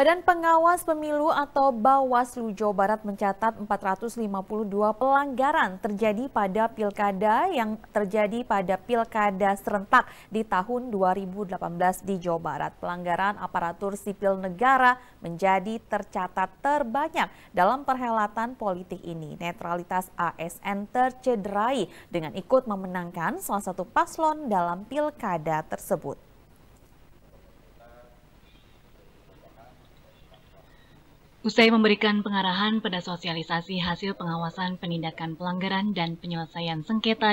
Badan Pengawas Pemilu atau Bawaslu Jawa Barat mencatat 452 pelanggaran terjadi pada pilkada yang terjadi pada pilkada serentak di tahun 2018 di Jawa Barat. Pelanggaran aparatur sipil negara menjadi tercatat terbanyak dalam perhelatan politik ini. Netralitas ASN tercederai dengan ikut memenangkan salah satu paslon dalam pilkada tersebut. Usai memberikan pengarahan pada sosialisasi hasil pengawasan penindakan pelanggaran dan penyelesaian sengketa